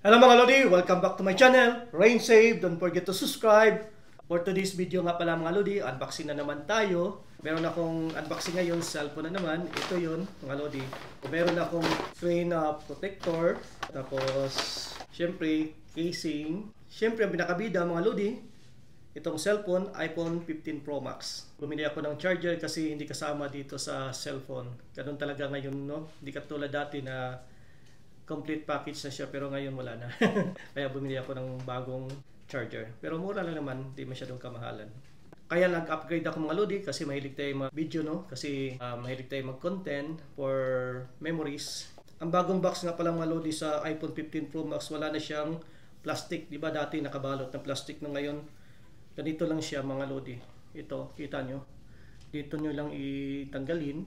Hello mga Lodi! Welcome back to my channel, Rain Save. Don't forget to subscribe. For today's video nga pala mga Lodi, unboxing na naman tayo. Meron akong unboxing ngayon, cellphone na naman. Ito yun mga Lodi. Meron akong screen uh, protector. Tapos, syempre, casing. Syempre, ang pinakabida mga Lodi, itong cellphone, iPhone 15 Pro Max. Bumili ako ng charger kasi hindi kasama dito sa cellphone. Ganun talaga ngayon, no? Hindi katulad dati na complete package na siya pero ngayon wala na. Kaya bumili ako ng bagong charger. Pero mura lang naman, hindi masyadong kamahalan. Kaya nag-upgrade ako mga Lodi kasi mahilig tayo mag-video no? Kasi uh, mahilig tayo mag-content for memories. Ang bagong box nga pala mga Lodi sa iPhone 15 Pro Max, wala na siyang plastic. Di ba dati nakabalot ng plastic na ngayon? Ganito lang siya mga Lodi. Ito, kita nyo. Dito nyo lang itanggalin.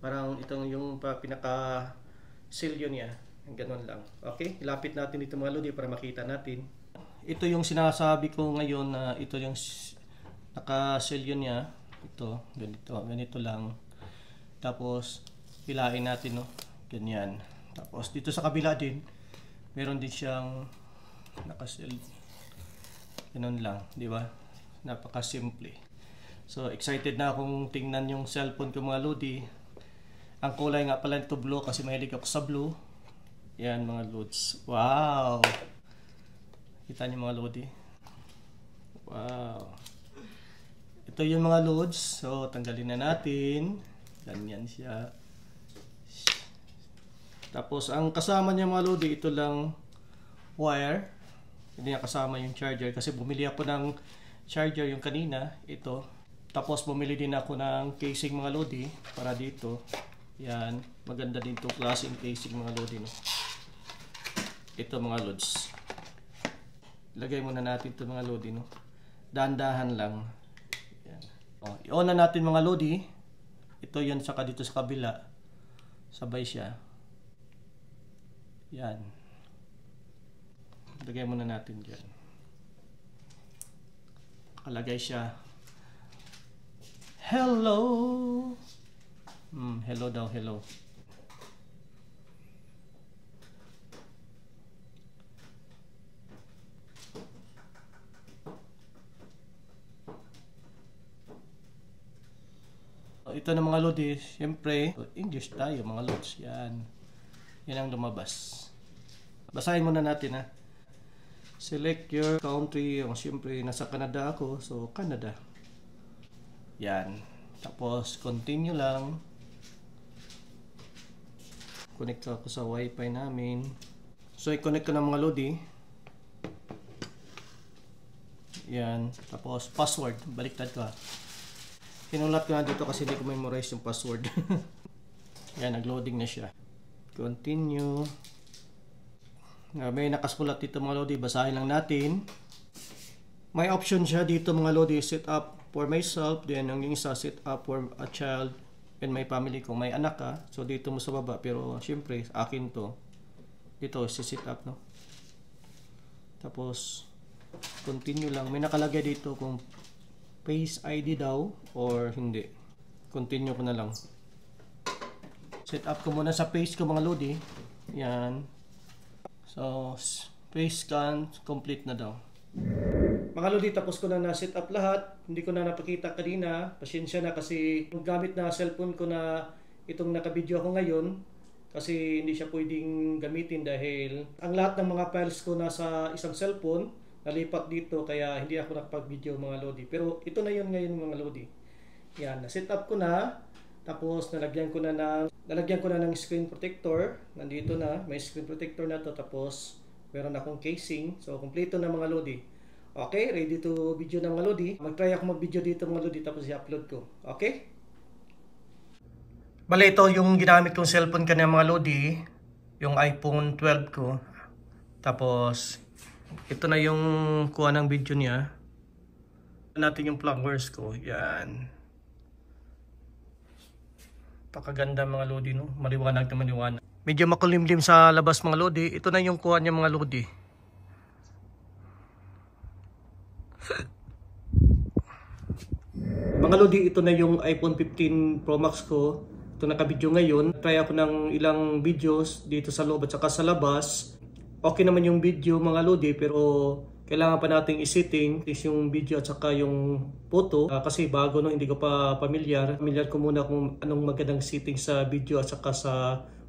Parang itong yung pinaka silyo niya. Ganun lang. Okay? Ilapit natin dito mga lodi para makita natin. Ito yung sinasabi ko ngayon na ito yung naka-silyo niya. Ito, ganito. Ganito lang. Tapos, hilain natin, no? Ganyan. Tapos, dito sa kabila din, meron din siyang nakasil. Ganun lang, di ba? Napaka-simple. So, excited na akong tingnan yung cellphone ko mga lodi ang kulay nga pala nito blue kasi mahilig ako sa blue. Yan mga loads. Wow! Kita niyo mga lodi. Wow! Ito yung mga loads. So, tanggalin na natin. Ganyan siya. Tapos, ang kasama niya mga lodi, ito lang wire. Hindi niya kasama yung charger kasi bumili ako ng charger yung kanina. Ito. Tapos, bumili din ako ng casing mga lodi para dito. Yan. Maganda din itong klaseng casing mga lodi. No? Ito mga lods. Lagay muna natin ito mga lodi. No? Dahan-dahan lang. Yan. O, i-on na natin mga lodi. Ito yan saka dito sa kabila. Sabay siya. Yan. Lagay muna natin dyan. Kalagay siya. Hello! Mm, hello daw, hello. Ito na mga lodi, siyempre, English tayo mga lods. Yan. Yan ang lumabas. Basahin muna natin ha. Select your country. Yung siyempre, nasa Canada ako. So, Canada. Yan. Tapos, continue lang connect ako sa wifi namin. So i-connect ko ng mga lodi. Yan. Tapos password. Baliktad ko ha kinulat ko na dito kasi hindi ko memorize yung password. Yan nagloading na siya. Continue. May nakasulat dito mga lodi. Basahin lang natin. May option siya dito mga lodi. Set up for myself then ang isa set up for a child and my family ko, may anak ka, so dito mo sa baba, pero syempre, akin to, dito, si-sit up, no? Tapos, continue lang. May nakalagay dito kung face ID daw or hindi. Continue ko na lang. Set up ko muna sa face ko mga lodi. Yan. So, face scan complete na daw. Mga lodi, tapos ko na na-set up lahat. Hindi ko na napakita kanina. Pasensya na kasi gamit na cellphone ko na itong nakabidyo ako ngayon kasi hindi siya pwedeng gamitin dahil ang lahat ng mga files ko nasa isang cellphone nalipat dito kaya hindi ako nakapag-video mga lodi. Pero ito na yun ngayon mga lodi. Yan, na-set up ko na. Tapos nalagyan ko na ng nalagyan ko na ng screen protector. Nandito na, may screen protector na to tapos meron akong casing. So kompleto na mga lodi. Okay, ready to video na mga lodi. Mag-try ako mag-video dito mga lodi tapos i-upload ko. Okay? Bale, ito yung ginamit kong cellphone kanina mga lodi. Yung iPhone 12 ko. Tapos, ito na yung kuha ng video niya. natin yung flowers ko. Yan. Pakaganda mga lodi, no? Maliwanag na maliwanag. Medyo makulimlim sa labas mga lodi. Ito na yung kuha niya mga lodi. Mga Lodi, ito na yung iPhone 15 Pro Max ko. Ito nakabidyo ngayon. Try ako ng ilang videos dito sa loob at saka sa labas. okay naman yung video mga lodi pero kailangan pa nating isetting is yung video at saka yung photo Ah, kasi bago no hindi ko pa familiar familiar ko muna kung anong magandang setting sa video at saka sa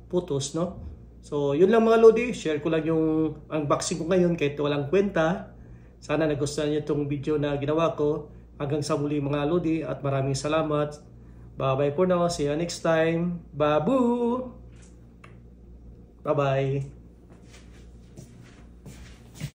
photos no so yun lang mga lodi share ko lang yung unboxing ko ngayon kahit walang kwenta sana nagustuhan niyo itong video na ginawa ko hanggang sa muli mga lodi at maraming salamat. Bye bye for now see you next time. Babu! Bye bye